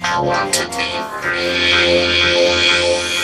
I want to be free.